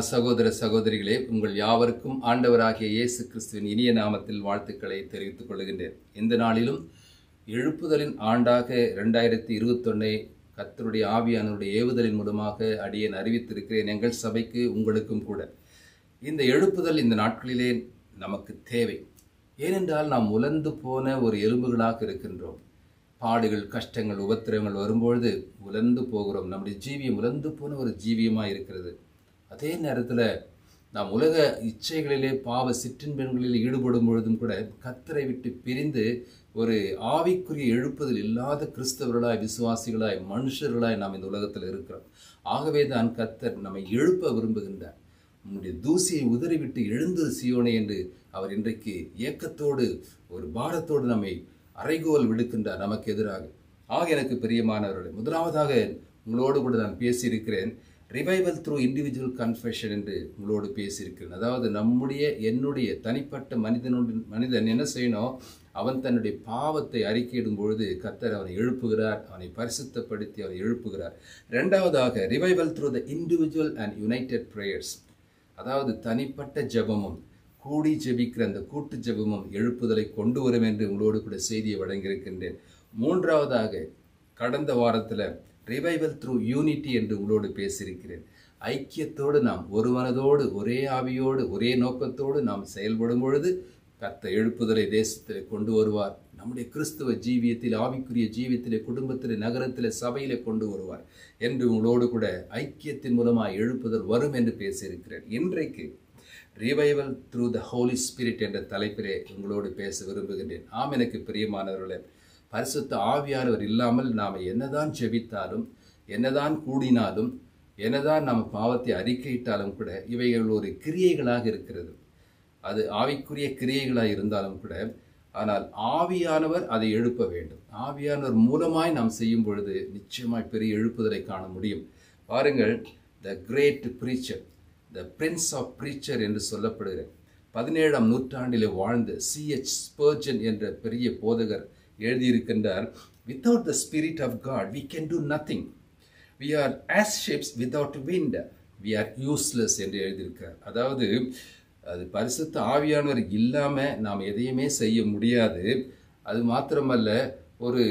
அன்பான சகோதர சகோதரிகளே உங்கள் யாவருக்கும் ஆண்டவராகிய இயேசு கிறிஸ்துவின் இனிய நாமத்தில் வாழ்த்துக்களை தெரிவித்துக் கொள்கின்றேன். இந்த நாளிலும் எழுப்புதலின் ஆண்டாக இரண்டாயிரத்தி இருபத்தொன்னை கர்த்தருடைய ஆவியானவருடைய ஏவுதலின் மூலமாக அடியேன் அறிவித்திருக்கிறேன் எங்கள் சபைக்கு உங்களுக்கும் கூட. இந்த எழுப்புதல் இந்த நாட்களிலே நமக்கு தேவை. ஏனென்றால் நாம் உலர்ந்து போன ஒரு எலும்புகளாக இருக்கின்றோம். பாடுகள் கஷ்டங்கள் உபத்திரங்கள் வரும்பொழுது உலர்ந்து போகிறோம். நம்முடைய ஜீவியம் உலர்ந்து போன ஒரு ஜீவியமாக இருக்கிறது. அதே நேரத்தில் நாம் உலக இச்சைகளிலே பாவ சிற்றின்பங்களில் ஈடுபடும் பொழுதும் கூட கத்தரை விட்டு பிரிந்து ஒரு ஆவிக்குரிய எழுப்புதல் இல்லாத கிறிஸ்தவர்களாய் விசுவாசிகளாய் மனுஷர்களாய் நாம் இந்த உலகத்தில் இருக்கிறோம். ஆகவே தான் கத்தர் நம்மை எழுப்ப விரும்புகின்றார். உன்னுடைய தூசியை உதறிவிட்டு எழுந்தது சியோனே என்று அவர் இன்றைக்கு ஏக்கத்தோடு ஒரு பாரத்தோடு நம்மை அரைகோல் விடுக்கின்றார் நமக்கு எதிராக. ஆக எனக்கு பிரியமானவர்களே முதலாவதாக உங்களோடு கூட நான் பேசியிருக்கிறேன். ரிவைவல் த்ரூ இண்டிவிஜுவல் கன்ஃபெஷன் என்று உங்களோடு பேசியிருக்கிறேன். அதாவது நம்முடைய என்னுடைய தனிப்பட்ட மனிதனுடன் மனிதன் என்ன செய்யணும்? அவன் தன்னுடைய பாவத்தை அறிக்கையிடும் பொழுது கத்தர் அவனை எழுப்புகிறார் அவனை பரிசுத்தப்படுத்தி அவனை எழுப்புகிறார். ரெண்டாவதாக revival through the individual and united prayers அதாவது தனிப்பட்ட ஜபமும் கூடி ஜெபிக்கிற அந்த கூட்டு ஜெபமும் எழுப்புதலை கொண்டு வரும் என்று உங்களோடு கூட செய்தியை வழங்கியிருக்கின்றேன். மூன்றாவதாக கடந்த வாரத்தில் ரிவைவல் த்ரூ யூனிட்டி என்று உங்களோடு பேசியிருக்கிறேன். ஐக்கியத்தோடு நாம் ஒருவனதோடு ஒரே ஆவியோடு ஒரே நோக்கத்தோடு நாம் செயல்படும் பொழுது கத்த எழுப்புதலை தேசத்தில் கொண்டு வருவார். நம்முடைய கிறிஸ்துவ ஜீவியத்தில் ஆவிக்குரிய ஜீவியத்திலே குடும்பத்திலே நகரத்திலே சபையிலே கொண்டு வருவார் என்று உங்களோடு கூட ஐக்கியத்தின் மூலமாக எழுப்புதல் வரும் என்று பேசியிருக்கிறேன். இன்றைக்கு revival through the Holy Spirit என்ற தலைப்பிலே உங்களோடு பேச விரும்புகின்றேன். ஆம் எனக்கு பிரியமானவர்களே பரிசுத்த ஆவியானவர் இல்லாமல் நாம் என்னதான் ஜெபித்தாலும் என்னதான் கூடினாலும் என்னதான் நம்ம பாவத்தை அறிக்கையிட்டாலும் கூட இவைகள் ஒரு கிரியைகளாக இருக்கிறது. அது ஆவிக்குரிய கிரியைகளாக இருந்தாலும் கூட ஆனால் ஆவியானவர் அதை எழுப்ப வேண்டும். ஆவியானவர் மூலமாய் நாம் செய்யும் பொழுது நிச்சயமாய் பெரிய எழுப்புதலை காண முடியும். பாருங்கள் the great preacher the prince of preacher என்று சொல்லப்படுகிற பதினேழாம் நூற்றாண்டிலே வாழ்ந்த சிஎச் ஸ்பர்ஜன் என்ற பெரிய போதகர் எழுதியிருக்கின்றார் without the Spirit of God we can do nothing we are as ships without wind we are useless என்று எழுதியிருக்கார். அதாவது அது பரிசுத்த ஆவியானவர் இல்லாமல் நாம் எதையுமே செய்ய முடியாது. அது மாத்திரமல்ல ஒரு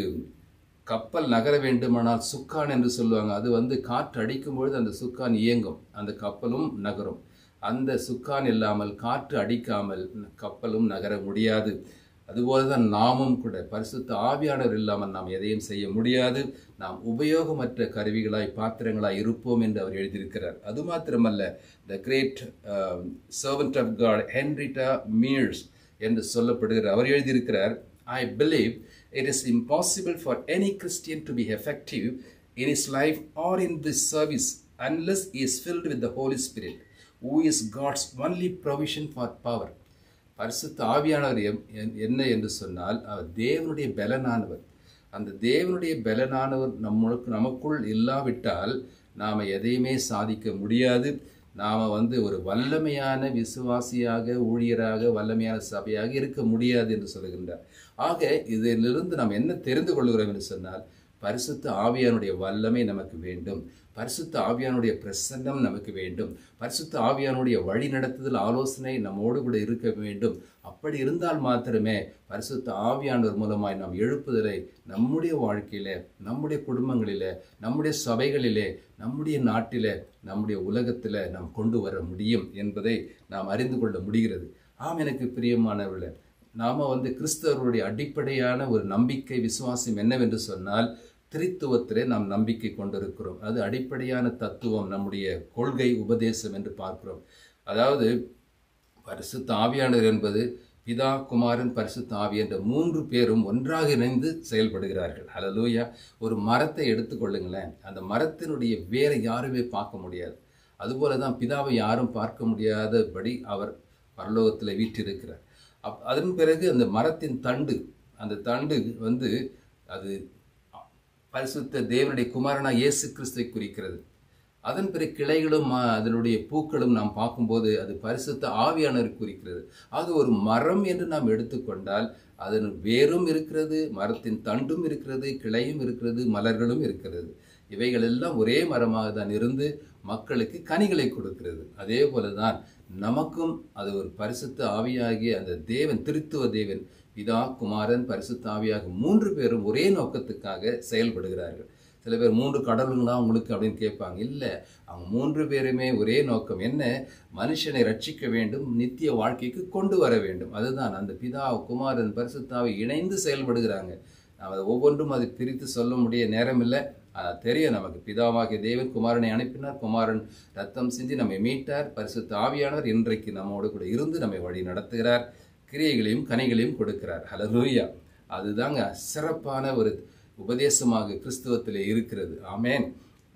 கப்பல் நகர வேண்டுமானால் சுக்கான் என்று சொல்லுவாங்க. அது வந்து காற்று அடிக்கும் பொழுது அந்த சுக்கான் இயங்கும். அந்த கப்பலும் நகரும். அந்த சுக்கான் இல்லாமல் காற்று அடிக்காமல் கப்பலும் நகர முடியாது. அதுபோல தான் நாமும் கூட பரிசுத்த ஆவியானவர் இல்லாமல் நாம் எதையும் செய்ய முடியாது. நாம் உபயோகமற்ற கருவிகளாய் பாத்திரங்களாய் இருப்போம் என்று அவர் எழுதியிருக்கிறார். அது மாத்திரமல்ல the great servant of God Henrietta Mears என்று சொல்லப்படுகிறார். அவர் எழுதியிருக்கிறார் I believe it is impossible for any Christian to be effective in his life or in this service unless is filled with the Holy Spirit who is God's only provision for power பரிசுத்த ஆவியானவர் என்ன என்று சொன்னால் அவர் தேவனுடைய பலனானவர். அந்த தேவனுடைய பலனானவர் நம்மளுக்கு நமக்குள் இல்லாவிட்டால் நாம் எதையுமே சாதிக்க முடியாது. நாம் வந்து ஒரு வல்லமையான விசுவாசியாக ஊழியராக வல்லமையான சபையாக இருக்க முடியாது என்று சொல்கின்றார் ஆக இதிலிருந்து நாம் என்ன தெரிந்து கொள்கிறோம் என்று சொன்னால் பரிசுத்த ஆவியானுடைய வல்லமை நமக்கு வேண்டும். பரிசுத்த ஆவியானுடைய பிரசன்னம் நமக்கு வேண்டும். பரிசுத்த ஆவியானுடைய வழி நடத்துதல் ஆலோசனை நம்மோடு கூட இருக்க வேண்டும். அப்படி இருந்தால் மாத்திரமே பரிசுத்த ஆவியானவர் மூலமாய் நாம் எழுப்புதலை நம்முடைய வாழ்க்கையில நம்முடைய குடும்பங்களில நம்முடைய சபைகளிலே நம்முடைய நாட்டில நம்முடைய உலகத்தில் நாம் கொண்டு வர முடியும் என்பதை நாம் அறிந்து கொள்ள முடிகிறது. ஆம் எனக்கு பிரியமானவர்களே நாம் வந்து கிறிஸ்தவர்களுடைய அடிப்படையான ஒரு நம்பிக்கை விசுவாசம் என்னவென்று சொன்னால் திரித்துவத்திலே நாம் நம்பிக்கை கொண்டிருக்கிறோம். அது அடிப்படையான தத்துவம் நம்முடைய கொள்கை உபதேசம் என்று பார்க்கிறோம். அதாவது பரிசுத்த ஆவியானவர் என்பது பிதா குமாரன் பரிசுத்த ஆவி என்ற மூன்று பேரும் ஒன்றாக இணைந்து செயல்படுகிறார்கள். ஹலலூயா ஒரு மரத்தை எடுத்துக்கொள்ளுங்களேன் அந்த மரத்தினுடைய வேரை யாருமே பார்க்க முடியாது. அதுபோல தான் பிதாவை யாரும் பார்க்க முடியாதபடி அவர் பரலோகத்தில் வீற்றிருக்கிறார். அப் அதன் பிறகு அந்த மரத்தின் தண்டு அந்த தண்டு வந்து அது பரிசுத்த தேவனுடைய குமாரனா இயேசு கிறிஸ்தை குறிக்கிறது. அதன் பிற கிளைகளும் அதனுடைய பூக்களும் நாம் பார்க்கும்போது அது பரிசுத்த ஆவியானவர் குறிக்கிறது. அது ஒரு மரம் என்று நாம் எடுத்துக்கொண்டால் அதன் வேரும் இருக்கிறது மரத்தின் தண்டும் இருக்கிறது கிளையும் இருக்கிறது மலர்களும் இருக்கிறது. இவைகள் எல்லாம் ஒரே மரமாக தான் இருந்து மக்களுக்கு கனிகளை கொடுக்கிறது. அதே போலதான் நமக்கும் அது ஒரு பரிசுத்த ஆவியாகிய அந்த தேவன் திருத்துவ தேவன் பிதா குமாரன் பரிசுத்தாவியாக மூன்று பேரும் ஒரே நோக்கத்துக்காக செயல்படுகிறார்கள். சில பேர் மூன்று கடவுளுங்களா உங்களுக்கு அப்படின்னு கேட்பாங்க. இல்லை அவங்க மூன்று பேருமே ஒரே நோக்கம் என்ன? மனுஷனை ரட்சிக்க வேண்டும் நித்திய வாழ்க்கைக்கு கொண்டு வர வேண்டும். அதுதான் அந்த பிதா குமாரன் பரிசுத்தாவை இணைந்து செயல்படுகிறாங்க. அதை ஒவ்வொன்றும் அதை பிரித்து சொல்ல முடிய நேரம் இல்லை. ஆனால் தெரியும் நமக்கு பிதாவாகிய தேவன் குமாரனை அனுப்பினார். குமாரன் ரத்தம் சிந்தி நம்மை மீட்டார். பரிசுத்த ஆவியானவர் இன்றைக்கு நம்மோடு கூட இருந்து நம்மை வழி நடத்துகிறார். கிரியைகளையும் கனிகளையும் கொடுக்கிறார். ஹலலூயா அதுதாங்க சிறப்பான ஒரு உபதேசமாக கிறிஸ்துவத்தில் இருக்கிறது. ஆமேன்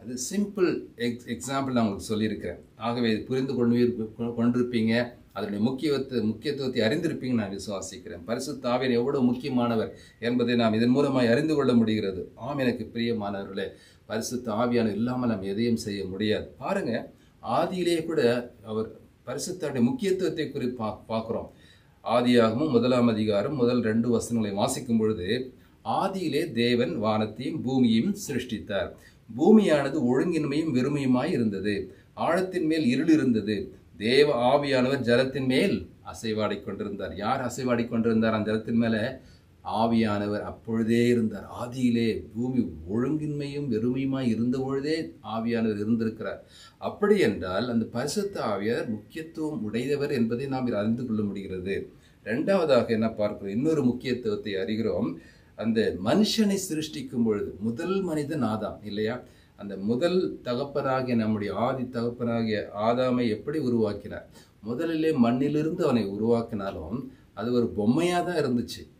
அது சிம்பிள் எக்ஸ் எக்ஸாம்பிள் நான் உங்களுக்கு சொல்லியிருக்கிறேன். ஆகவே இது புரிந்து கொண்டு கொண்டிருப்பீங்க. அதனுடைய முக்கியத்துவத்தை முக்கியத்துவத்தை அறிந்திருப்பீங்க நான் விசுவாசிக்கிறேன். பரிசு தாவியன் எவ்வளவு முக்கியமானவர் என்பதை நாம் இதன் மூலமாக அறிந்து கொள்ள முடிகிறது. ஆம் எனக்கு பிரியமானவர்களே பரிசுத்த ஆவியான இல்லாமல் நாம் எதையும் செய்ய முடியாது. பாருங்க ஆதியிலேயே கூட அவர் பரிசுத்தாவுடைய முக்கியத்துவத்தை குறி பா பார்க்குறோம். ஆதியாகமும் முதலாம் அதிகாரம் முதல் ரெண்டு வசனங்களை வாசிக்கும் பொழுது ஆதியிலே தேவன் வானத்தையும் பூமியையும் சிருஷ்டித்தார். பூமியானது ஒழுங்கின்மையும் வெறுமையுமாய் இருந்தது. ஆழத்தின் மேல் இருள் இருந்தது. தேவ ஆவியானவர் ஜலத்தின் மேல் அசைவாடி கொண்டிருந்தார். யார் அசைவாடி கொண்டிருந்தார் அந்த ஜலத்தின் மேலே? ஆவியானவர் அப்பொழுதே இருந்தார். ஆதியிலே பூமி ஒழுங்கின்மையும் வெறுமையுமாய் இருந்த பொழுதே ஆவியானவர் இருந்திருக்கிறார். அப்படி என்றால் அந்த பரிசுத்த ஆவியார் முக்கியத்துவம் உடையவர் என்பதை நாம் அறிந்து கொள்ள முடிகிறது. ரெண்டாவதாக என்ன பார்க்கிறோம்? இன்னொரு முக்கியத்துவத்தை அறிகிறோம். அந்த மனுஷனை சிருஷ்டிக்கும் பொழுது முதல் மனிதன் ஆதாம் இல்லையா? அந்த முதல் தகப்பனாகிய நம்முடைய ஆதி தகப்பனாகிய ஆதாமை எப்படி உருவாக்கினார்? முதலிலே மண்ணிலிருந்து அவனை உருவாக்கினாலும் அது ஒரு பொம்மையாக தான் இருந்துச்சு.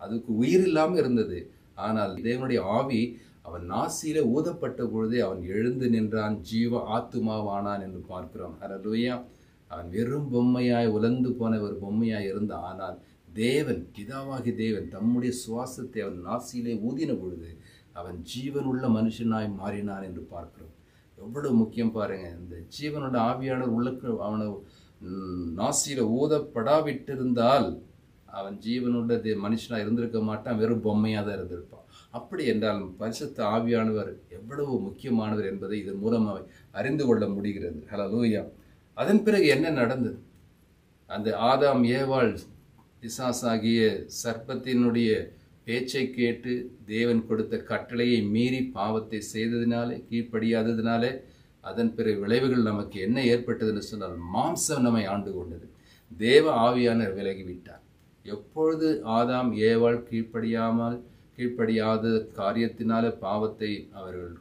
அதுக்கு உயிர் இல்லாமல் இருந்தது. ஆனால் தேவனுடைய ஆவி அவன் நாசியில ஊதப்பட்ட பொழுதே அவன் எழுந்து நின்றான். ஜீவ ஆத்துமாவானான் என்று பார்க்கிறோம். ஹalleluya அவன் வெறும் பொம்மையாய் உலர்ந்து போன ஒரு பொம்மையாய் இருந்தான். ஆனால் தேவன் பிதாவாகி தேவன் தம்முடைய சுவாசத்தை அவன் நாசியிலே ஊதின பொழுது அவன் ஜீவனுள்ள மனுஷனாய் மாறினான் என்று பார்க்கிறோம். எவ்வளவு முக்கியம் பாருங்க. இந்த ஜீவனோட ஆவியாளர் உள்ளுக்கு அவனை நாசியில ஊதப்படாவிட்டிருந்தால் அவன் ஜீவனோட மனுஷனாக இருந்திருக்க மாட்டான் வெறும் பொம்மையாக தான் இருந்திருப்பான். அப்படி என்றால் பரிசுத்த ஆவியானவர் எவ்வளவு முக்கியமானவர் என்பதை இதன் மூலமாக அறிந்து கொள்ள முடிகிறது. ஹலோ லூயா அதன் பிறகு என்ன நடந்தது? அந்த ஆதாம் ஏவாள் பிசாசாகிய சர்ப்பத்தினுடைய பேச்சை கேட்டு தேவன் கொடுத்த கட்டளையை மீறி பாவத்தை செய்ததினாலே கீழ்ப்படியாததினாலே அதன் பிற விளைவுகள் நமக்கு என்ன ஏற்பட்டதுன்னு சொன்னால் மாம்சம் நம்மை ஆண்டு கொண்டது. தேவ ஆவியானர் விலகிவிட்டார். எப்பொழுது ஆதாம் ஏவாள் கீழ்ப்படியாமல் கீழ்ப்படியாத காரியத்தினால பாவத்தை அவர்கள்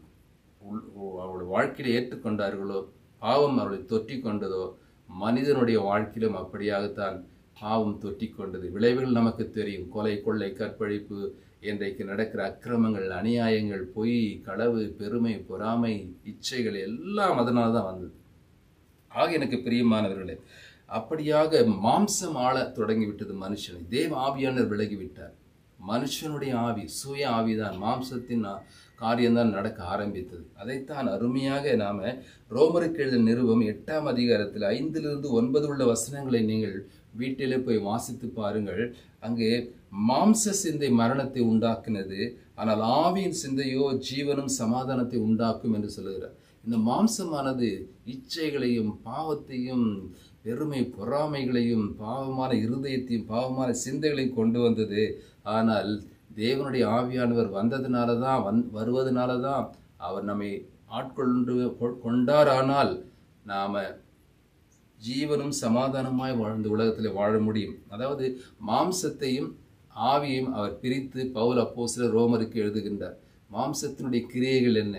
உள்- அவருடைய வாழ்க்கையில் ஏற்றுக்கொண்டார்களோ பாவம் அவர்களை தொற்றி கொண்டதோ மனிதனுடைய வாழ்க்கையிலும் அப்படியாகத்தான் பாவம் தொற்றி கொண்டது விளைவுகள் நமக்கு தெரியும். கொலை கொள்ளை கற்பழிப்பு இன்றைக்கு நடக்கிற அக்கிரமங்கள் அநியாயங்கள் பொய் களவு பெருமை பொறாமை இச்சைகள் எல்லாம் அதனால தான் வந்தது. ஆக எனக்கு பிரியமானவர்களே அப்படியாக மாம்சம் ஆள தொடங்கிவிட்டது மனுஷனை. தேவ ஆவியானர் விலகிவிட்டார். மனுஷனுடைய ஆவி சுய ஆவிதான். மாம்சத்தின் காரியம்தான் நடக்க ஆரம்பித்தது. அதைத்தான் அருமையாக நாம ரோமருக்கு எழுத நிறுவம் எட்டாம் அதிகாரத்தில் ஐந்திலிருந்து ஒன்பது உள்ள வசனங்களை நீங்கள் வீட்டிலே போய் வாசித்து பாருங்கள். அங்கே மாம்ச சிந்தை மரணத்தை உண்டாக்குனது ஆனால் ஆவியின் சிந்தையோ ஜீவனும் சமாதானத்தை உண்டாக்கும் என்று சொல்லுகிறார். இந்த மாம்சமானது இச்சைகளையும் பாவத்தையும் பெருமை பொறாமைகளையும் பாவமான இருதயத்தையும் பாவமான சிந்தைகளையும் கொண்டு வந்தது. ஆனால் தேவனுடைய ஆவியானவர் வந்ததுனால தான் வந் வருவதனால தான் அவர் நம்மை ஆட்கொண்டு கொண்டார் கொண்டாரானால் நாம் ஜீவனும் சமாதானமாய் வாழ்ந்த உலகத்தில் வாழ முடியும். அதாவது மாம்சத்தையும் ஆவியையும் அவர் பிரித்து பவுல் அப்போஸ்தலர் ரோமருக்கு எழுதுகின்றார். மாம்சத்தினுடைய கிரியைகள் என்ன?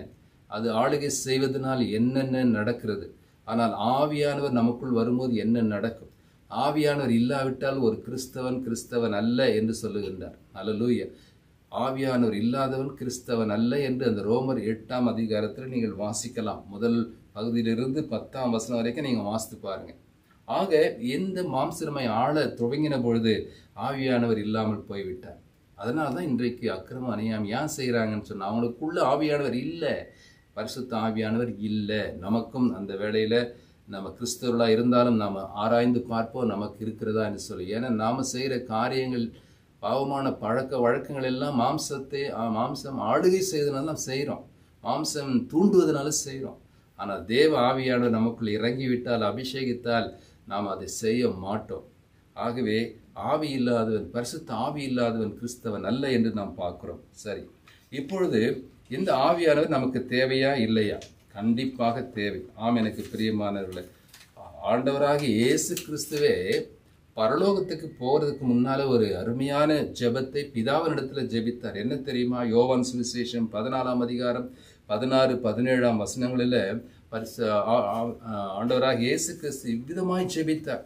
அது ஆளுகை செய்வதனால் என்னென்ன நடக்கிறது? ஆனால் ஆவியானவர் நமக்குள் வரும்போது என்ன நடக்கும்? ஆவியானவர் இல்லாவிட்டால் ஒரு கிறிஸ்தவன் கிறிஸ்தவன் அல்ல என்று சொல்லுகின்றார். அலலூய ஆவியானவர் இல்லாதவன் கிறிஸ்தவன் அல்ல என்று அந்த ரோமர் எட்டாம் அதிகாரத்தில் நீங்கள் வாசிக்கலாம். முதல் பகுதியிலிருந்து பத்தாம் வசனம் வரைக்கும் நீங்கள் வாசித்து பாருங்க. ஆக எந்த மாம்சனமை ஆள துவங்கின பொழுது ஆவியானவர் இல்லாமல் போய்விட்டார். அதனால தான் இன்றைக்கு அக்கிரம அநியாயம் ஏன் செய்கிறாங்கன்னு சொன்னால் அவங்களுக்குள்ள ஆவியானவர் இல்லை. பரிசுத்த ஆவியானவர் இல்லை. நமக்கும் அந்த வேளையில் நம்ம கிறிஸ்தவர்களாக இருந்தாலும் நாம் ஆராய்ந்து பார்ப்போம் நமக்கு இருக்கிறதா என்று சொல்லி. ஏன்னா நாம் செய்கிற காரியங்கள் பாவமான பழக்க வழக்கங்கள் எல்லாம் மாம்சத்தை மாம்சம் ஆளுகை செய்தனால தான் செய்கிறோம் மாம்சம் தூண்டுவதனால செய்கிறோம் ஆனால் தேவ ஆவியானவர் நமக்குள் இறங்கிவிட்டால் அபிஷேகித்தால் நாம் அதை செய்ய மாட்டோம். ஆகவே ஆவி இல்லாதவன் பரிசுத்த ஆவி இல்லாதவன் கிறிஸ்தவன் அல்ல என்று நாம் பார்க்குறோம். சரி. இப்பொழுது இந்த ஆவியானது நமக்கு தேவையா இல்லையா? கண்டிப்பாக தேவை. ஆம் எனக்கு பிரியமானவர்களே ஆண்டவராக இயேசு கிறிஸ்துவே பரலோகத்துக்கு போகிறதுக்கு முன்னால் ஒரு அருமையான ஜெபத்தை பிதாவினிடத்துல ஜெபித்தார். என்ன தெரியுமா? யோவான் சுவிசேஷம் பதினாலாம் அதிகாரம் பதினாறு பதினேழாம் வசனங்களில் பரிசு ஆண்டவராக இயேசு கிறிஸ்து இவ்விதமாய் ஜெபித்தார்.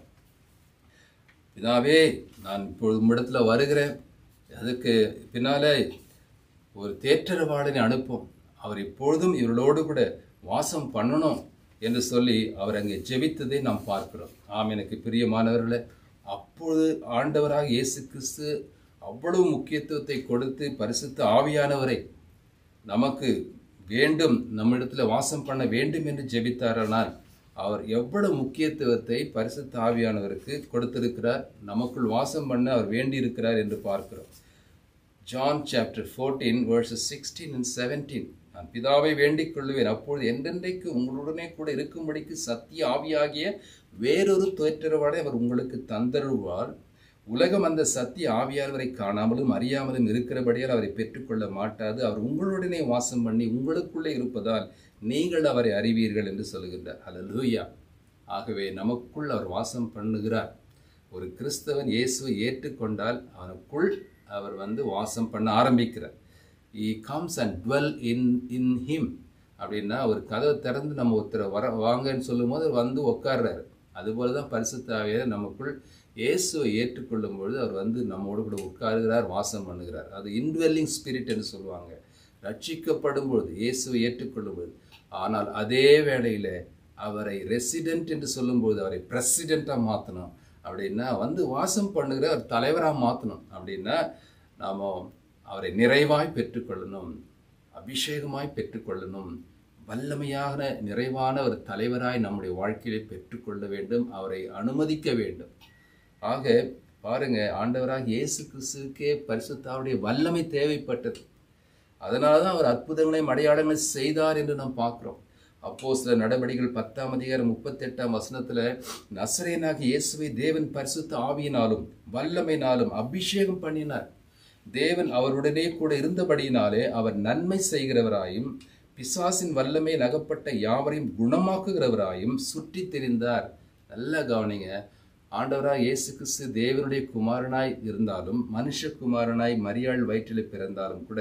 பிதாவே நான் இப்பொழுது இடத்துல வருகிறேன். அதுக்கு பின்னாலே ஒரு தேற்றரவாளனை அனுப்பும். அவர் இப்பொழுதும் இவர்களோடு கூட வாசம் பண்ணணும் என்று சொல்லி அவர் அங்கே ஜெபித்ததை நாம் பார்க்கிறோம். ஆம் எனக்கு பிரியமானவர்களே அப்பொழுது ஆண்டவராக இயேசு கிறிஸ்து அவ்வளவு முக்கியத்துவத்தை கொடுத்து பரிசுத்த ஆவியானவரை நமக்கு வேண்டும் நம்மிடத்தில் வாசம் பண்ண வேண்டும் என்று ஜெபித்தாரானால் அவர் எவ்வளவு முக்கியத்துவத்தை பரிசுத்த ஆவியானவருக்கு கொடுத்திருக்கிறார். நமக்குள் வாசம் பண்ண அவர் வேண்டியிருக்கிறார் என்று பார்க்கிறோம். John chapter fourteen verses sixteen and seventeen நான் பிதாவை வேண்டிக் கொள்ளுவேன் அப்பொழுது என்றென்றைக்கு உங்களுடனே கூட இருக்கும்படிக்கு சத்திய ஆவியாகிய வேறொரு தோற்றரவாடை அவர் உங்களுக்கு தந்தருவார் உலகம் அந்த சத்திய ஆவியானவரை காணாமலும் அறியாமலும் இருக்கிறபடியால் அவரை பெற்றுக்கொள்ள மாட்டாது. அவர் உங்களுடனே வாசம் பண்ணி உங்களுக்குள்ளே இருப்பதால் நீங்கள் அவரை அறிவீர்கள் என்று சொல்லுகின்றார். லூயா ஆகவே நமக்குள் அவர் வாசம் பண்ணுகிறார். ஒரு கிறிஸ்தவன் இயேசுவை ஏற்றுக்கொண்டால் அவனுக்குள் அவர் வந்து வாசம் பண்ண ஆரம்பிக்கிறார். He comes and dwell in in him அப்படின்னா ஒரு கதவை திறந்து நம்ம ஒருத்தரை வர வாங்கன்னு சொல்லும்போது வந்து உட்காடுறாரு அதுபோல தான் பரிசுத்தாவியர் நமக்குள் இயேசுவை ஏற்றுக்கொள்ளும் பொழுது அவர் வந்து நம்மோடு கூட உட்காருகிறார் வாசம் பண்ணுகிறார். அது இன்வெல்லிங் ஸ்பிரிட் என்று சொல்லுவாங்க. ரட்சிக்கப்படும் பொழுது இயேசுவை ஏற்றுக்கொள்ளும் பொழுது ஆனால் அதே வேளையில் அவரை ரெசிடென்ட் என்று சொல்லும்போது அவரை பிரசிடெண்ட்டாக மாற்றணும் அப்படின்னா வந்து வாசம் பண்ணுகிற ஒரு தலைவராக மாற்றணும் அப்படின்னா நாம் அவரை நிறைவாய் பெற்றுக்கொள்ளணும். அபிஷேகமாய் பெற்றுக்கொள்ளணும். வல்லமையான நிறைவான ஒரு தலைவராய் நம்முடைய வாழ்க்கையை பெற்றுக்கொள்ள வேண்டும். அவரை அனுமதிக்க வேண்டும். ஆக பாருங்க ஆண்டவராக இயேசு கிறிஸ்துக்கே பரிசுத்தாவுடைய வல்லமை தேவைப்பட்டது. அதனால தான் அவர் அற்புதங்களையும் அடையாளங்களை செய்தார் என்று நாம் பார்க்குறோம். அப்போ சில நடவடிக்கைகள் பத்தாம் அதிகாரம் முப்பத்தெட்டாம் வசனத்துல நசரேனாக இயேசுவை தேவன் பரிசுத்த ஆவியினாலும் வல்லமையினாலும் அபிஷேகம் பண்ணினார். தேவன் அவருடனே கூட இருந்தபடியினாலே அவர் நன்மை செய்கிறவராயும் பிசாசின் வல்லமை நகப்பட்ட யாவரையும் குணமாக்குகிறவராயும் சுற்றி தெரிந்தார். நல்லா கவனிங்க. ஆண்டவராக இயேசு கிறிஸ்து தேவனுடைய குமாரனாய் இருந்தாலும் மனுஷகுமாரனாய் மரியாள் வயிற்றில் பிறந்தாலும் கூட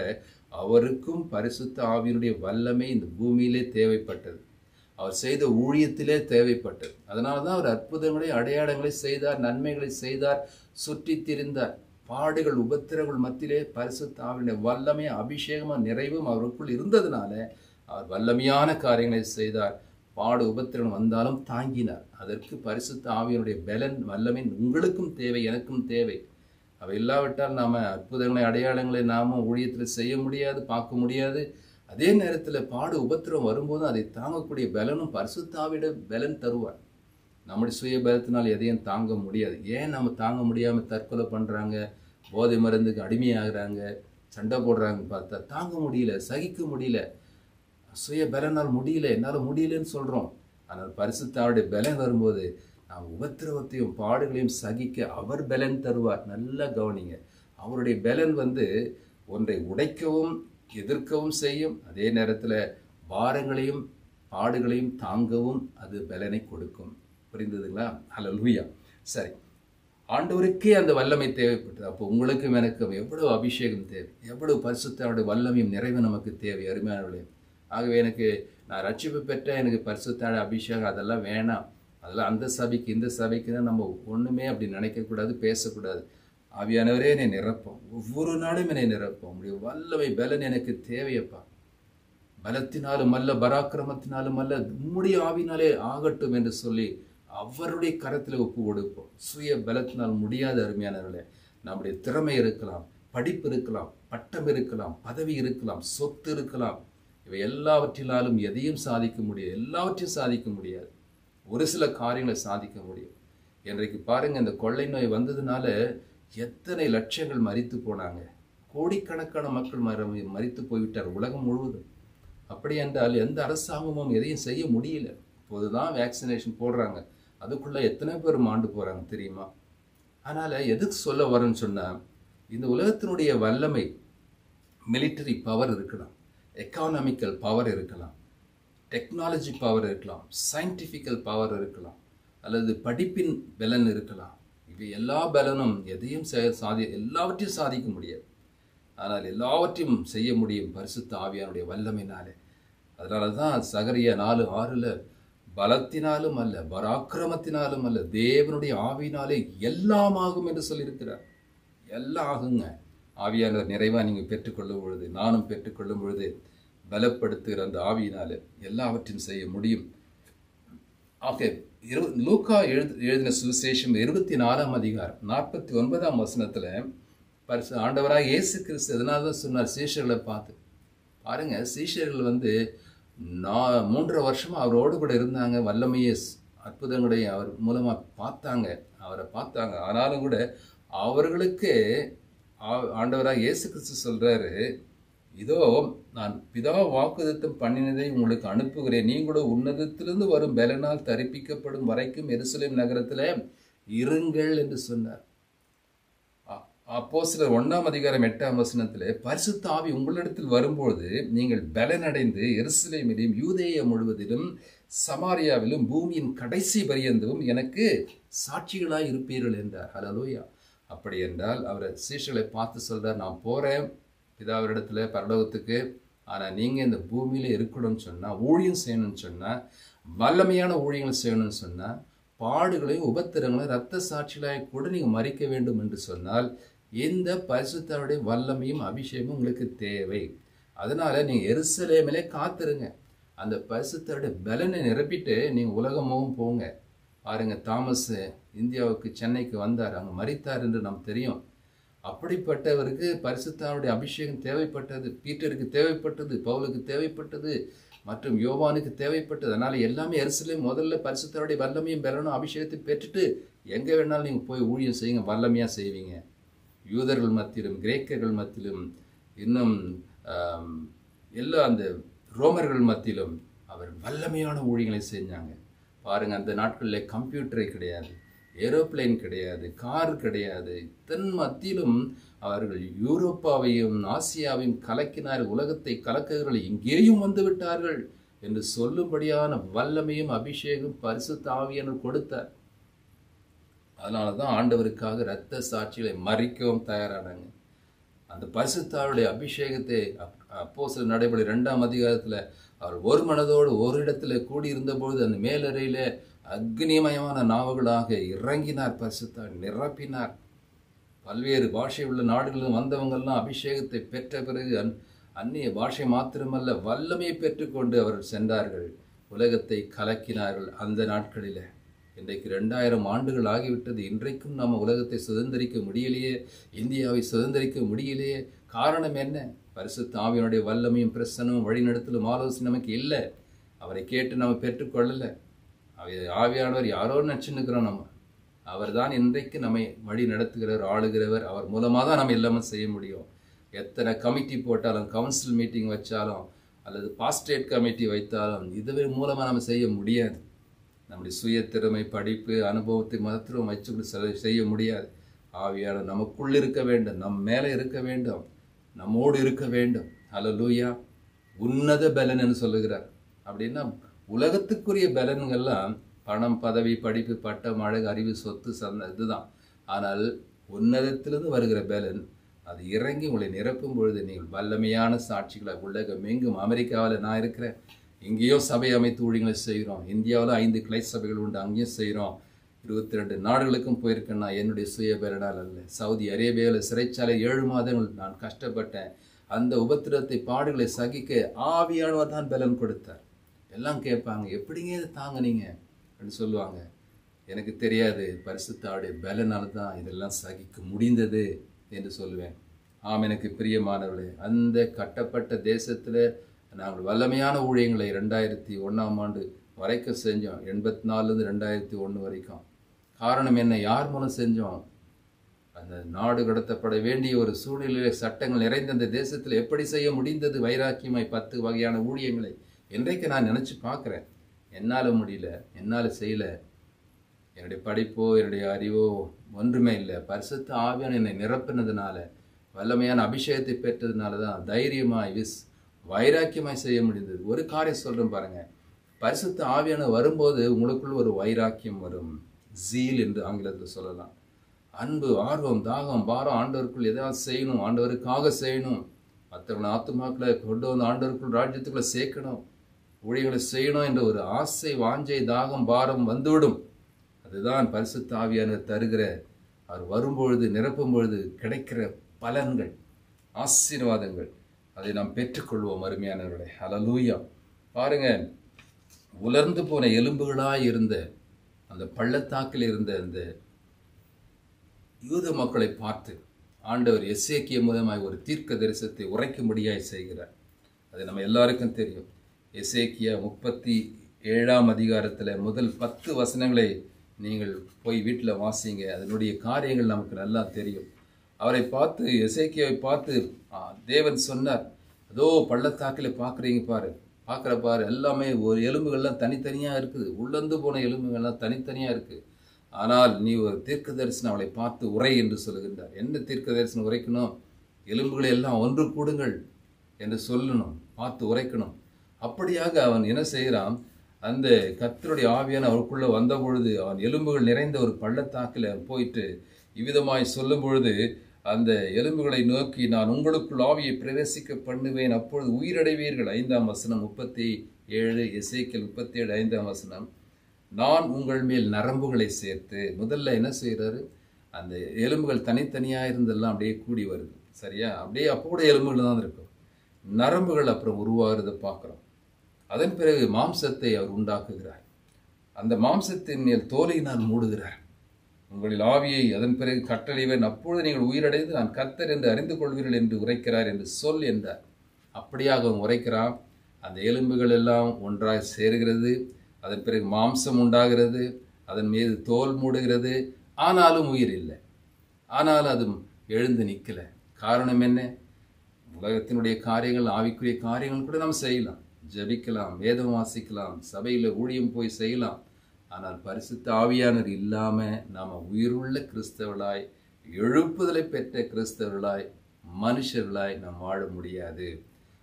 அவருக்கும் பரிசுத்த ஆவியினுடைய வல்லமை இந்த பூமியிலே தேவைப்பட்டது. அவர் செய்த ஊழியத்திலே தேவைப்பட்டது. அதனால தான் அவர் அற்புதங்களை அடையாளங்களை செய்தார் நன்மைகளை செய்தார் சுற்றி திரிந்தார். பாடுகள் உபத்திரங்கள் மத்தியிலே பரிசுத்த ஆவினுடைய வல்லமை அபிஷேகமாக நிறைவும் அவருக்குள் இருந்ததுனால அவர் வல்லமையான காரியங்களை செய்தார். பாடு உபத்திரம் வந்தாலும் தாங்கினார். அதற்கு பரிசுத்த ஆவியனுடைய பலன் வல்லமை உங்களுக்கும் தேவை எனக்கும் தேவை. அவை இல்லாவிட்டால் நாம் அற்புதங்களை அடையாளங்களை நாமும் ஊழியத்தில் செய்ய முடியாது பார்க்க முடியாது. அதே நேரத்தில் பாடு உபத்திரம் வரும்போதும் அதை தாங்கக்கூடிய பலனும் பரிசுத்தாவிட பலன் தருவார். நம்முடைய சுய பலத்தினால் எதையும் தாங்க முடியாது. ஏன் நம்ம தாங்க முடியாமல் தற்கொலை பண்ணுறாங்க போதை மருந்துக்கு அடிமையாகிறாங்க சண்டை போடுறாங்க பார்த்தா தாங்க முடியல சகிக்க முடியல. சுய பலனால் முடியல என்னால் முடியலன்னு சொல்கிறோம் ஆனால் பரிசுத்தாவுடைய பலன் வரும்போது நாம் உபத்திரவத்தையும் பாடுகளையும் சகிக்க அவர் பலன் தருவார். நல்லா கவனிங்க. அவருடைய பலன் வந்து ஒன்றை உடைக்கவும் எதிர்க்கவும் செய்யும். அதே நேரத்தில் பாரங்களையும் பாடுகளையும் தாங்கவும் அது பலனை கொடுக்கும். புரிந்ததுங்களா? ஹலோ லூயா சரி. ஆண்டவருக்கே அந்த வல்லமை தேவைப்பட்டது. அப்போ உங்களுக்கும் எனக்கும் எவ்வளவு அபிஷேகம் தேவை? எவ்வளவு பரிசுத்தாருடைய வல்லமையும் நிறைவு நமக்கு தேவை? அருமையானவர்களே. ஆகவே எனக்கு நான் ரட்சிப்பு பெற்ற எனக்கு பரிசுத்தாட அபிஷேகம் அதெல்லாம் வேணாம். அதெல்லாம் அந்த சபைக்கு இந்த சபைக்கு தான் நம்ம ஒன்றுமே அப்படி நினைக்கக்கூடாது பேசக்கூடாது. ஆவியானவரே என்னை நிரப்போம். ஒவ்வொரு நாளும் என்னை நிரப்போம். உடைய வல்லமை பலன் எனக்கு தேவையப்பா. பலத்தினாலும் அல்ல பராக்கிரமத்தினாலும் அல்ல உம்முடைய ஆவினாலே ஆகட்டும் என்று சொல்லி அவருடைய கரத்தில் ஒப்பு கொடுப்போம். சுய பலத்தினால் முடியாத அருமையானவர்களே நம்முடைய திறமை இருக்கலாம் படிப்பு இருக்கலாம் பட்டம் இருக்கலாம் பதவி இருக்கலாம் சொத்து இருக்கலாம். இவை எல்லாவற்றினாலும் எதையும் சாதிக்க முடியாது எல்லாவற்றையும் சாதிக்க முடியாது. ஒரு சில காரியங்களை சாதிக்க முடியும். இன்றைக்கு பாருங்கள் இந்த கொள்ளை நோய் வந்ததுனால எத்தனை லட்சங்கள் மறித்து போனாங்க. கோடிக்கணக்கான மக்கள் மர மறித்து போய்விட்டார் உலகம் முழுவதும். அப்படி என்றால் எந்த அரசாங்கமும் எதையும் செய்ய முடியல. இப்போதுதான் வேக்சினேஷன் போடுறாங்க. அதுக்குள்ளே எத்தனை பேர் மாண்டு போகிறாங்க தெரியுமா? அதனால் எதுக்கு சொல்ல வரேன்னு சொன்னால் இந்த உலகத்தினுடைய வல்லமை மிலிட்டரி பவர் இருக்கலாம். எக்கானமிக்கல் பவர் இருக்கலாம். டெக்னாலஜி பவர் இருக்கலாம் சயின்டிஃபிக்கல் பவர் இருக்கலாம் அல்லது படிப்பின் பலன் இருக்கலாம். இவை எல்லா பலனும் எதையும் சாதி எல்லாவற்றையும் சாதிக்க முடியாது. ஆனால் எல்லாவற்றையும் செய்ய முடியும் பரிசுத்த ஆவியானுடைய வல்லமையினாலே. அதனால தான் சகரிய நாலு ஆறில் பலத்தினாலும் அல்ல பராக்கிரமத்தினாலும் அல்ல தேவனுடைய ஆவியினாலே எல்லாம் ஆகும் என்று சொல்லியிருக்கிறார். எல்லாம் ஆகுங்க. ஆவியானவர் நிறைவாக நீங்கள் பெற்றுக்கொள்ளும் பொழுது நானும் பெற்றுக்கொள்ளும் பொழுது பலப்படுத்துகிற அந்த ஆவியினால் எல்லாவற்றையும் செய்ய முடியும். ஓகே இரு லூக்கா எழுது எழுதின சுவிசேஷம் இருபத்தி நாலாம் அதிகாரம் நாற்பத்தி ஒன்பதாம் வசனத்தில் பரிசு ஆண்டவராக இயேசு கிறிஸ்து அதனால தான் சொன்னார்? சீஷர்களை பார்த்து. பாருங்க சீஷர்கள் வந்து நான் மூன்றரை வருஷமாக அவரோடு கூட இருந்தாங்க. வல்லமையே அற்புதங்களையும் அவர் மூலமாக பார்த்தாங்க. அவரை பார்த்தாங்க. ஆனாலும் கூட அவர்களுக்கு ஆ- ஆண்டவராக இயேசு கிறிஸ்து சொல்கிறாரு இதோ நான் பிதா வாக்குதத்தம் பண்ணினதை உங்களுக்கு அனுப்புகிறேன். நீங்களும் உன்னதத்திலிருந்து வரும் பலனால் தரிப்பிக்கப்படும் வரைக்கும் எருசலேம் நகரத்தில் இருங்கள் என்று சொன்னார். அப்போ சிலர் ஒன்றாம் அதிகாரம் எட்டாம் வசனத்தில் பரிசுத்த ஆவி உங்களிடத்தில் வரும்போது நீங்கள் பலனடைந்து எருசலேமிலும் யூதேய முழுவதிலும் சமாரியாவிலும் பூமியின் கடைசி பரியந்தவும் எனக்கு சாட்சிகளாய் இருப்பீர்கள் என்றார். ஹalleluya. அப்படி என்றால் அவர் சீஷர்களை பார்த்து சொல்றார் நான் போறேன் பிதாவிடத்துல பரலோகத்துக்கு. ஆனால் நீங்கள் இந்த பூமியில் இருக்கணும்னு சொன்னால் ஊழியம் செய்யணும்னு சொன்னால் வல்லமையான ஊழியங்கள் செய்யணும்னு சொன்னால் பாடுகளையும் உபத்திரங்களையும் ரத்த சாட்சிகளாக கூட நீங்கள் மறிக்க வேண்டும் என்று சொன்னால் இந்த பரிசுத்தருடைய வல்லமையும் அபிஷேகமும் உங்களுக்கு தேவை. அதனால் நீங்கள் எருசலேமிலே காத்துருங்க. அந்த பரிசுத்தருடைய பலனை நிரப்பிட்டு நீங்கள் உலகமாகவும் போங்க. பாருங்கள் தாமஸ் இந்தியாவுக்கு சென்னைக்கு வந்தார். அங்கே மறித்தார் என்று நாம் தெரியும். அப்படிப்பட்டவருக்கு பரிசுத்தானுடைய அபிஷேகம் தேவைப்பட்டது பீட்டருக்கு தேவைப்பட்டது பவுலுக்கு தேவைப்பட்டது மற்றும் யோவானுக்கு தேவைப்பட்டது. அதனால் எல்லாமே எருசலேம் முதல்ல பரிசுத்தாவுடைய வல்லமையும் பெறணும் அபிஷேகத்தை பெற்றுட்டு எங்கே வேணாலும் நீங்கள் போய் ஊழியம் செய்யுங்க வல்லமையாக செய்வீங்க. யூதர்கள் மத்தியிலும் கிரேக்கர்கள் மத்தியிலும் இன்னும் எல்லா அந்த ரோமர்கள் மத்தியிலும் அவர் வல்லமையான ஊழியங்களை செஞ்சாங்க. பாருங்கள் அந்த நாட்களில் கம்ப்யூட்டரே கிடையாது. ஏரோப்ளேன் கிடையாது கார் கிடையாது. தன் மத்தியிலும் அவர்கள் யூரோப்பாவையும் ஆசியாவையும் கலக்கினார் உலகத்தை கலக்குகிறவர்கள் இங்கேயும் வந்து விட்டார்கள் என்று சொல்லும்படியான வல்லமையும் அபிஷேகம் பரிசு தாவியனர் கொடுத்தார். அதனால தான் ஆண்டவருக்காக இரத்த சாட்சிகளை மறிக்கவும் தயாரானாங்க. அந்த பரிசுத்தாருடைய அபிஷேகத்தை அப்போ சில நடைபெற இரண்டாம் அதிகாரத்தில் அவர் ஒரு மனதோடு ஒரு இடத்துல கூடியிருந்தபோது அந்த மேலறையில் அக்னிமயமான நாவுகளாக இறங்கினார் பரிசுத்தார் நிரப்பினார். பல்வேறு பாஷை உள்ள நாடுகளிலும் வந்தவங்கெல்லாம் அபிஷேகத்தை பெற்ற பிறகு அந் அந்நிய பாஷை மாத்திரமல்ல வல்லமையை பெற்றுக்கொண்டு அவர்கள் சென்றார்கள். உலகத்தை கலக்கினார்கள் அந்த நாட்களில். இன்றைக்கு ரெண்டாயிரம் ஆண்டுகள் ஆகிவிட்டது. இன்றைக்கும் நம்ம உலகத்தை சுதந்திரிக்க முடியலையே இந்தியாவை சுதந்திரிக்க முடியலையே. காரணம் என்ன? பரிசு தாவியனுடைய வல்லமையும் பிரசனமும் வழிநடத்தலும் ஆலோசனை நமக்கு இல்லை. அவரை கேட்டு நம்ம பெற்றுக்கொள்ளலை. ஆவியானவர் யாரோ நினச்சின்னுக்கிறோம் நம்ம. அவர் தான் இன்றைக்கு நம்மை வழி நடத்துகிறவர் ஆளுகிறவர். அவர் மூலமாக தான் நம்ம எல்லாமே செய்ய முடியும். எத்தனை கமிட்டி போட்டாலும் கவுன்சில் மீட்டிங் வச்சாலும் அல்லது பாஸ்டேட் கமிட்டி வைத்தாலும் இதுவே மூலமாக நம்ம செய்ய முடியாது. நம்முடைய சுய திறமை படிப்பு அனுபவத்தை மருத்துவம் வச்சு செய்ய முடியாது. ஆவியாளர் நமக்குள் இருக்க வேண்டும். நம் மேலே இருக்க வேண்டும். நம்மோடு இருக்க வேண்டும். ஹalleluya உன்னத பலன் என்று சொல்லுகிறார். அப்படின்னா உலகத்துக்குரிய பலன்கள்லாம் பணம் பதவி படிப்பு பட்டம் அழகு அறிவு சொத்து சந்த இதுதான். ஆனால் உன்னதத்திலிருந்து வருகிற பலன் அது இறங்கி உங்களை நிரப்பும் பொழுது நீங்கள் வல்லமையான சாட்சிகளை உலகம் எங்கும் அமெரிக்காவில் நான் இருக்கிறேன். இங்கேயும் சபை அமைத்து ஊழியங்களை செய்கிறோம். இந்தியாவில் ஐந்து கிளை சபைகள் உண்டு அங்கேயும் செய்கிறோம். இருபத்தி ரெண்டு நாடுகளுக்கும் போயிருக்கேன் நான் என்னுடைய சுய பெறனால் அல்ல. சவுதி அரேபியாவில் சிறைச்சாலை ஏழு மாதங்கள் நான் கஷ்டப்பட்டேன். அந்த உபத்திரத்தை பாடுகளை சகிக்க ஆவியானவர் தான் பலன் கொடுத்தார். எல்லாம் கேட்பாங்க எப்படிங்க இதை தாங்குனீங்க? அப்படின்னு சொல்லுவாங்க. எனக்கு தெரியாது பரிசுத்தாவுடைய பலனால தான் இதெல்லாம் சகிக்க முடிந்தது என்று சொல்லுவேன். ஆம் எனக்கு பிரியமானவர்களே அந்த கட்டப்பட்ட தேசத்தில் நாங்கள் வல்லமையான ஊழியங்களை ரெண்டாயிரத்தி ஒன்றாம் ஆண்டு வரைக்கும் செஞ்சோம். எண்பத்தி நாலுலேருந்து ரெண்டாயிரத்தி ஒன்று வரைக்கும். காரணம் என்ன? யார் மூலம் செஞ்சோம்? அந்த நாடு கடத்தப்பட வேண்டிய ஒரு சூழ்நிலை சட்டங்கள் நிறைந்த அந்த தேசத்தில் எப்படி செய்ய முடிந்தது? வைராக்கியமாய் பத்து வகையான ஊழியங்களை இன்றைக்கு நான் நினச்சி பார்க்குறேன்? என்னால் முடியல என்னால் செய்யலை. என்னுடைய படிப்போ என்னுடைய அறிவோ ஒன்றுமே இல்லை. பரிசுத்த ஆவியான என்னை நிரப்பினதுனால வல்லமையான அபிஷேகத்தை பெற்றதுனால தான் தைரியமாக விஸ் வைராக்கியமாய் செய்ய முடிந்தது. ஒரு காரியம் சொல்கிறேன் பாருங்கள் பரிசுத்த ஆவியான வரும்போது உங்களுக்குள் ஒரு வைராக்கியம் வரும். ஜீல் என்று ஆங்கிலத்தில் சொல்லலாம். அன்பு ஆர்வம் தாகம் பாரம் ஆண்டவருக்குள் எதாவது செய்யணும். ஆண்டவருக்காக செய்யணும். மற்றவங்களை ஆத்துமாக்களை கொண்டு வந்து ஆண்டவருக்குள் ராஜ்யத்துக்குள்ளே சேர்க்கணும். ஊழியர்களை செய்யணும் என்ற ஒரு ஆசை வாஞ்சை தாகம் பாரம் வந்துவிடும். அதுதான் பரிசுத்த ஆவியானவர் தருகிற அவர் வரும்பொழுது நிரப்பும் பொழுது கிடைக்கிற பலன்கள் ஆசீர்வாதங்கள். அதை நாம் பெற்றுக்கொள்வோம் அருமையானவர்களே. அலலூயா பாருங்க உலர்ந்து போன எலும்புகளாய் இருந்த அந்த பள்ளத்தாக்கில் இருந்த அந்த யூத மக்களை பார்த்து ஆண்டவர் எஸ்ஏக்கிய மூலமாய் ஒரு தீர்க்க தரிசனத்தை உரைக்கும்படியாய் செய்கிறார். அது நம்ம எல்லாருக்கும் தெரியும். எசேக்கியா முப்பத்தி ஏழாம் அதிகாரத்தில் முதல் பத்து வசனங்களை நீங்கள் போய் வீட்டில் வாசிங்க. அதனுடைய காரியங்கள் நமக்கு நல்லா தெரியும். அவரை பார்த்து எசேக்கியாவை பார்த்து தேவன் சொன்னார். அதோ பள்ளத்தாக்கில் பார்க்குறீங்க பாரு. பார்க்குற பாரு எல்லாமே ஒரு எலும்புகள்லாம் தனித்தனியாக இருக்குது. உள்ளந்து போன எலும்புகள்லாம் தனித்தனியாக இருக்குது ஆனால் நீ ஒரு தீர்க்க தரிசனம் அவளை பார்த்து உரை என்று சொல்லுகின்றார். என்ன தீர்க்க தரிசனம் உரைக்கணும்? எலும்புகளை எல்லாம் ஒன்று கூடுங்கள் என்று சொல்லணும். பார்த்து உரைக்கணும். அப்படியாக அவன் என்ன செய்கிறான்? அந்த கத்தருடைய ஆவியான அவருக்குள்ளே வந்த பொழுது அவன் எலும்புகள் நிறைந்த ஒரு பள்ளத்தாக்கில் போயிட்டு இவ்விதமாய் சொல்லும் பொழுது அந்த எலும்புகளை நோக்கி நான் உங்களுக்குள் ஆவியை பிரவேசிக்க பண்ணுவேன். அப்பொழுது உயிரடைவீர்கள். ஐந்தாம் வசனம் முப்பத்தி ஏழு இசைக்கல் முப்பத்தி ஏழு ஐந்தாம் வசனம். நான் உங்கள் மேல் நரம்புகளை சேர்த்து முதல்ல என்ன செய்கிறாரு? அந்த எலும்புகள் தனித்தனியாக இருந்தெல்லாம் அப்படியே கூடி வருது. சரியா? அப்படியே அப்போ கூட எலும்புகள் தான் இருக்கும். நரம்புகள் அப்புறம் உருவாகிறத பார்க்குறோம். அதன் பிறகு மாம்சத்தை அவர் உண்டாக்குகிறார். அந்த மாம்சத்தின் மேல் தோலை நான் மூடுகிறார். உங்களில் ஆவியை அதன் பிறகு கட்டளைவன் அப்பொழுது நீங்கள் உயிரடைந்து நான் கத்தர் என்று அறிந்து கொள்வீர்கள் என்று உரைக்கிறார் என்று சொல் என்றார். அப்படியாக அவன் உரைக்கிறான். அந்த எலும்புகள் எல்லாம் ஒன்றாக சேருகிறது. அதன் பிறகு மாம்சம் உண்டாகிறது. அதன் மீது தோல் மூடுகிறது. ஆனாலும் உயிர் இல்லை. ஆனாலும் அது எழுந்து நிற்கலை காரணம் என்ன? உலகத்தினுடைய காரியங்கள் ஆவிக்குரிய காரியங்கள் கூட நாம் செய்யலாம். ஜெபிக்கலாம் வேதம் வாசிக்கலாம் சபையில் ஊழியம் போய் செய்யலாம். ஆனால் பரிசுத்த ஆவியானர் இல்லாமல் நாம் உயிருள்ள கிறிஸ்தவர்களாய் எழுப்புதலை பெற்ற கிறிஸ்தவர்களாய் மனுஷர்களாய் நாம் வாழ முடியாது.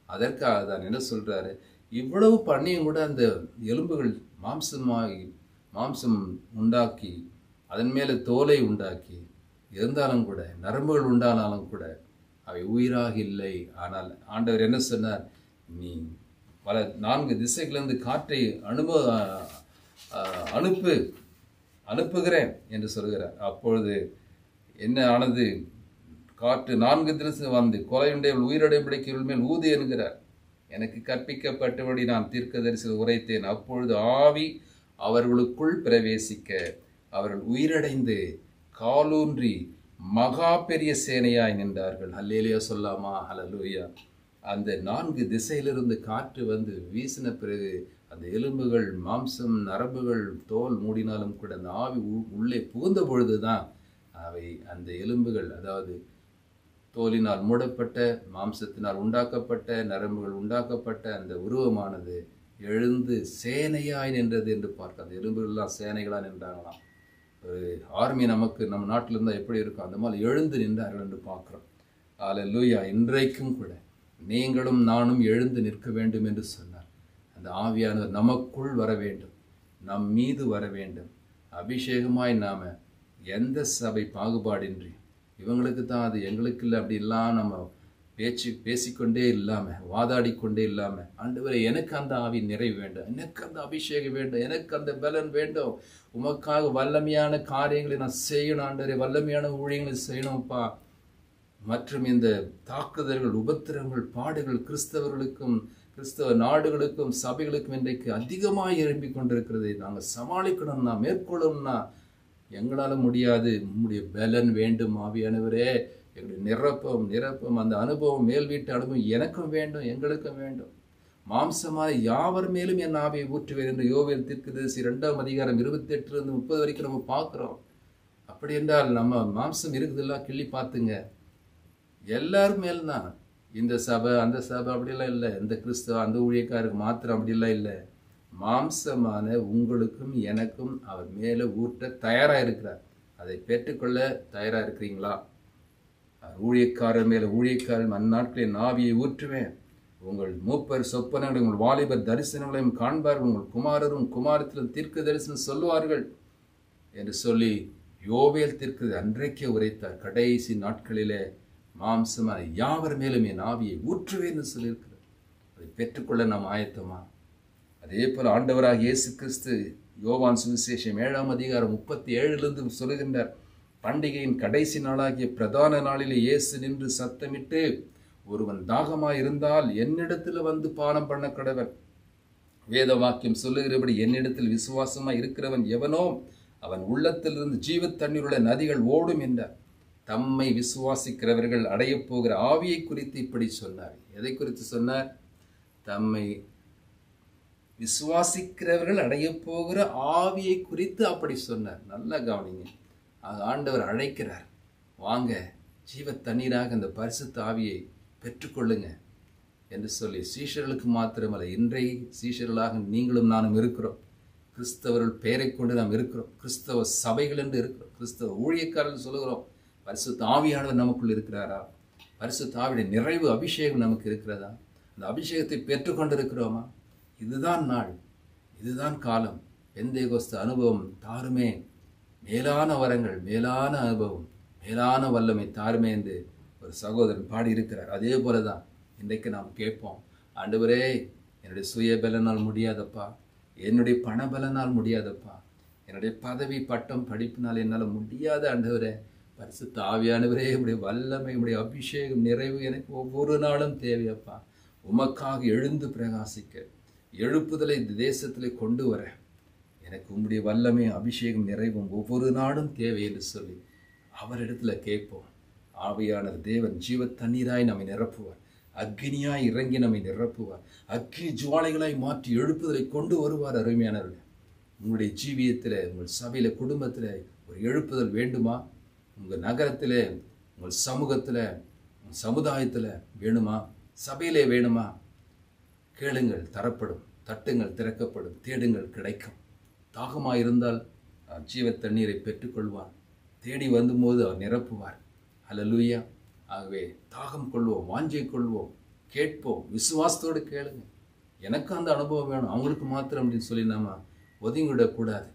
அதற்காக தான் என்ன சொல்கிறாரு இவ்வளவு பண்ணியும் கூட அந்த எலும்புகள் மாம்சமாகி மாம்சம் உண்டாக்கி அதன் மேலே தோலை உண்டாக்கி இருந்தாலும் கூட நரம்புகள் உண்டானாலும் கூட அவை உயிராக இல்லை. ஆனால் ஆண்டவர் என்ன சொன்னார்? நீ பல நான்கு திசைகளிலிருந்து காற்றை அனுப அனுப்பு அனுப்புகிறேன் என்று சொல்கிறார். அப்பொழுது என்ன ஆனது? காற்று நான்கு தினசு வந்து கொலையுடைய உயிரடைபடிக்கு மேல் ஊது என்கிறார். எனக்கு கற்பிக்கப்பட்டபடி நான் தீர்க்கதரிசியில் உரைத்தேன். அப்பொழுது ஆவி அவர்களுக்குள் பிரவேசிக்க அவர்கள் உயிரடைந்து காலூன்றி மகா பெரிய சேனையாய் நின்றார்கள். அல்லேலியா சொல்லாமா? ஹalleluya அந்த நான்கு திசையிலிருந்து காற்று வந்து வீசின பிறகு அந்த எலும்புகள் மாம்சம் நரம்புகள் தோல் மூடினாலும் கூட அந்த ஆவி உ- உள்ளே புகுந்த பொழுதுதான் அவை அந்த எலும்புகள் அதாவது தோலினால் மூடப்பட்ட மாம்சத்தினால் உண்டாக்கப்பட்ட நரம்புகள் உண்டாக்கப்பட்ட அந்த உருவமானது எழுந்து சேனையாய் நின்றது என்று பார்க்க அந்த எலும்புகள்லாம் சேனைகளாக நின்றாங்களாம். ஒரு ஆர்மி நமக்கு நம்ம நாட்டில் இருந்தால் எப்படி இருக்கும்? அந்த மாதிரி எழுந்து நின்றார்கள் என்று பார்க்குறோம். அல்லேலூயா இன்றைக்கும் கூட. நீங்களும் நானும் எழுந்து நிற்க வேண்டும் என்று சொன்னார். அந்த ஆவியானவர் நமக்குள் வர வேண்டும். நம் மீது வர வேண்டும். அபிஷேகமாய் நாம எந்த சபை பாகுபாடின்றி இவங்களுக்கு தான் அது எங்களுக்கு இல்லை அப்படிலாம் நம்ம பேச்சு பேசிக்கொண்டே இல்லாமல் வாதாடிக்கொண்டே இல்லாமல் ஆண்டவரை எனக்கு அந்த ஆவி நிறைவு வேண்டும். எனக்கு அந்த அபிஷேகம் வேண்டும். எனக்கு அந்த பலன் வேண்டும். உமக்காக வல்லமையான காரியங்களை நான் செய்யணும் ஆண்டவரை வல்லமையான ஊழியங்களை செய்யணும்ப்பா. மற்றும் இந்த தாக்குதல்கள் உபத்திரங்கள் பாடுகள் கிறிஸ்தவர்களுக்கும் கிறிஸ்தவ நாடுகளுக்கும் சபைகளுக்கும் இன்றைக்கு அதிகமாக எழும்பிக் கொண்டிருக்கிறது நாங்கள் சமாளிக்கணும்னா மேற்கொள்ளணும்னா எங்களால் முடியாது. உங்களுடைய பலன் வேண்டும் ஆவியானவரே. எங்களுடைய நிரப்பம் நிரப்பம் அந்த அனுபவம் மேல் வீட்டு அனுபவம் எனக்கும் வேண்டும் எங்களுக்கும் வேண்டும். மாம்சமாக யாவர் மேலும் என் ஆவியை ஊற்றுவேன் என்று யோவேல் தீர்க்கதரிசி ரெண்டாம் அதிகாரம் இருபத்தி எட்டுலேருந்து முப்பது வரைக்கும் நம்ம பார்க்குறோம். அப்படி என்றால் நம்ம மாம்சம் இருக்குதுல்ல கிள்ளி பார்த்துங்க. எல்லாரும் மேல்தான். இந்த சபை அந்த சபை அப்படிலாம் இல்லை. இந்த கிறிஸ்தவ அந்த ஊழியக்காருக்கு மாத்திரம் அப்படிலாம் இல்லை. மாம்சமான உங்களுக்கும் எனக்கும் அவர் மேலே ஊற்ற தயாராக இருக்கிறார் அதை பெற்றுக்கொள்ள தயாராக இருக்கிறீங்களா ஊழியக்காரர் மேலே ஊழியக்காரன் அந்நாட்களில் நாவியை ஊற்றுவேன். உங்கள் மூப்பர் சொப்பனங்கள் உங்கள் வாலிபர் தரிசனங்களையும் காண்பார்கள். உங்கள் குமாரரும் குமாரத்திலும் தீர்க்க தரிசனம் சொல்லுவார்கள் என்று சொல்லி யோவேல் தீர்க்கிறது அன்றைக்கே உரைத்தார். கடைசி நாட்களிலே மாம்சமான யாவர் மேலும் என் ஆவியை ஊற்றுவேன்னு சொல்லியிருக்கிறார். அதை பெற்றுக்கொள்ள நாம் ஆயத்தமா? அதே போல் ஆண்டவராக இயேசு கிறிஸ்து யோவான் சுவிசேஷம் ஏழாம் அதிகாரம் முப்பத்தி ஏழிலிருந்து சொல்லுகின்றார் பண்டிகையின் கடைசி நாளாகிய பிரதான நாளிலே இயேசு நின்று சத்தமிட்டு ஒருவன் தாகமாக இருந்தால் என்னிடத்தில் வந்து பானம் பண்ண கடவன் வேத வாக்கியம் சொல்லுகிறபடி என்னிடத்தில் விசுவாசமாக இருக்கிறவன் எவனோ அவன் உள்ளத்திலிருந்து ஜீவத் தண்ணீருள்ள நதிகள் ஓடும் என்றார். தம்மை விசுவாசிக்கிறவர்கள் அடையப் போகிற ஆவியை குறித்து இப்படி சொன்னார். எதை குறித்து சொன்னார்? தம்மை விசுவாசிக்கிறவர்கள் அடையப் போகிற ஆவியை குறித்து அப்படி சொன்னார். நல்லா கவனிங்க. அது ஆண்டவர் அழைக்கிறார். வாங்க ஜீவ தண்ணீராக அந்த பரிசுத்த ஆவியை பெற்றுக்கொள்ளுங்க என்று சொல்லி சீஷர்களுக்கு மாத்திரமல்ல இன்றைய சீஷர்களாக நீங்களும் நானும் இருக்கிறோம். கிறிஸ்தவர்கள் பெயரை கொண்டு நாம் இருக்கிறோம். கிறிஸ்தவ சபைகள் என்று இருக்கிறோம். கிறிஸ்தவ ஊழியக்காரர்கள் சொல்லுகிறோம். பரிசு தாவியானவர் நமக்குள் இருக்கிறாரா? பரிசு தாவிட நிறைவு அபிஷேகம் நமக்கு இருக்கிறதா? அந்த அபிஷேகத்தை பெற்றுக்கொண்டிருக்கிறோமா? இதுதான் நாள் இதுதான் காலம். பெந்தேகோஸ்த அனுபவம் தாருமே. மேலான வரங்கள் மேலான அனுபவம் மேலான வல்லமை தாருமே என்று ஒரு சகோதரன் பாடியிருக்கிறார். அதே போல தான் இன்றைக்கு நாம் கேட்போம். ஆண்டவரே என்னுடைய சுய பலனால் முடியாதப்பா. என்னுடைய பண பலனால் முடியாதப்பா. என்னுடைய பதவி பட்டம் படிப்பினால் என்னால் முடியாத ஆண்டவரே பரிசுத்த ஆவியானவரே உடைய வல்லமை உடைய அபிஷேகம் நிறைவு எனக்கு ஒவ்வொரு நாளும் தேவையப்பா உமக்காக எழுந்து பிரகாசிக்க எழுப்புதலை இந்த தேசத்தில் கொண்டு வர எனக்கு உம்முடைய வல்லமை அபிஷேகம் நிறைவும் ஒவ்வொரு நாளும் தேவை என்று சொல்லி அவரிடத்துல கேட்போம். ஆவியானவர் தேவன் ஜீவ தண்ணீராய் நம்மை நிரப்புவார். அக்னியாய் இறங்கி நம்மை நிரப்புவார். அக்னி ஜுவாலைகளாய் மாற்றி எழுப்புதலை கொண்டு வருவார் அருமையானவர்கள். உங்களுடைய ஜீவியத்தில் உங்கள் சபையில் குடும்பத்தில் ஒரு எழுப்புதல் வேண்டுமா? உங்கள் நகரத்தில் உங்கள் சமூகத்தில் உங்கள் சமுதாயத்தில் வேணுமா? சபையிலே வேணுமா? கேளுங்கள் தரப்படும் தட்டுங்கள் திறக்கப்படும் தேடுங்கள் கிடைக்கும். தாகமாக இருந்தால் ஜீவ தண்ணீரை பெற்றுக்கொள்வார். தேடி வந்தும்போது அவர் நிரப்புவார். அலலூயா ஆகவே தாகம் கொள்வோம் வாஞ்சை கொள்வோம் கேட்போம் விசுவாசத்தோடு கேளுங்க. எனக்கு அந்த அனுபவம் வேணும் அவங்களுக்கு மாத்திரம் அப்படின்னு சொல்லி நாம ஒதுங்கிவிடக்கூடாது.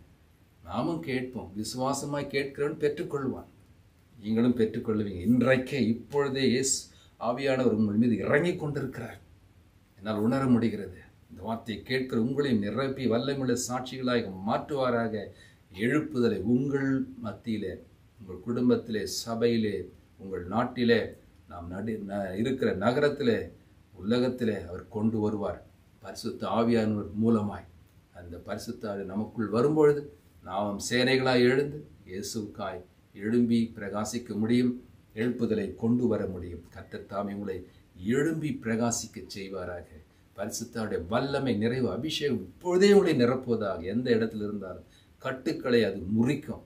நாமும் கேட்போம் விசுவாசமாய் கேட்கிறவன் பெற்றுக்கொள்வான். நீங்களும் பெற்றுக்கொள்வீங்க இன்றைக்கே இப்பொழுதே இயேசு ஆவியானவர் உங்கள் மீது இறங்கி கொண்டிருக்கிறார். என்னால் உணர முடிகிறது. இந்த வார்த்தையை கேட்கிற உங்களையும் நிரப்பி வல்லமுள்ள சாட்சிகளாக மாற்றுவாராக. எழுப்புதலை உங்கள் மத்தியிலே உங்கள் குடும்பத்திலே சபையிலே உங்கள் நாட்டிலே நாம் நடு ந- இருக்கிற நகரத்திலே உலகத்திலே அவர் கொண்டு வருவார். பரிசுத்த ஆவியானவர் மூலமாய். அந்த பரிசுத்தாடு நமக்குள் வரும்பொழுது நாம் சேனைகளாய் எழுந்து இயேசுக்காய் எழும்பி பிரகாசிக்க முடியும் எழுப்புதலை கொண்டு வர முடியும். கத்தத்தாம் உங்களை எழும்பி பிரகாசிக்க செய்வாராக. பரிசுத்தாருடைய வல்லமை நிறைவு அபிஷேகம் இப்பொழுதே உங்களை நிரப்புவதாக எந்த இடத்துல இருந்தாலும் கட்டுக்களை அது முறிக்கும்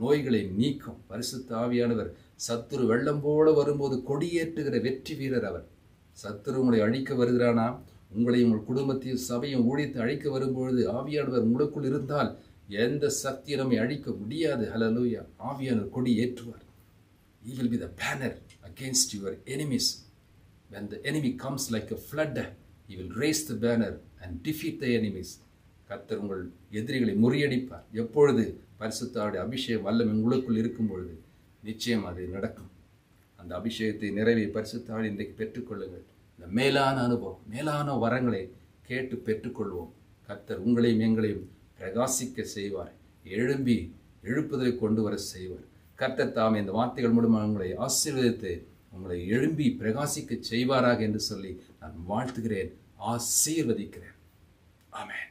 நோய்களை நீக்கும். பரிசுத்த ஆவியானவர் சத்துரு வெள்ளம் போல வரும்போது கொடியேற்றுகிற வெற்றி வீரர் அவர். சத்துரு உங்களை அழிக்க வருகிறானா? உங்களையும் உங்கள் குடும்பத்தையும் சபையும் ஊழியத்தை அழிக்க வரும்பொழுது ஆவியானவர் உங்களுக்குள் இருந்தால் எந்த சக்தி நம்மை அழிக்க முடியாது. ஹலலூயா ஆவியானவர் கொடி ஏற்றுவார். He will be the banner against your enemies when the enemy comes like a flood he will raise the banner and defeat the enemies கர்த்தர் உங்கள் எதிரிகளை முறியடிப்பார். எப்பொழுது? பரிசுத்தாவுடைய அபிஷேகம் வல்லம் உங்களுக்குள் இருக்கும் பொழுது நிச்சயம் அது நடக்கும். அந்த அபிஷேகத்தை நிறைவை பரிசுத்தாவில் இன்றைக்கு பெற்றுக்கொள்ளுங்கள். இந்த மேலான அனுபவம் மேலான வரங்களை கேட்டு பெற்றுக்கொள்வோம். கர்த்தர் உங்களையும் எங்களையும் பிரகாசிக்க செய்வார். எழும்பி எழுப்புதலை கொண்டு வர செய்வார். கர்த்தர் தாம் இந்த வார்த்தைகள் மூலமாக உங்களை ஆசீர்வதித்து உங்களை எழும்பி பிரகாசிக்க செய்வாராக என்று சொல்லி நான் வாழ்த்துகிறேன் ஆசீர்வதிக்கிறேன். ஆமேன்.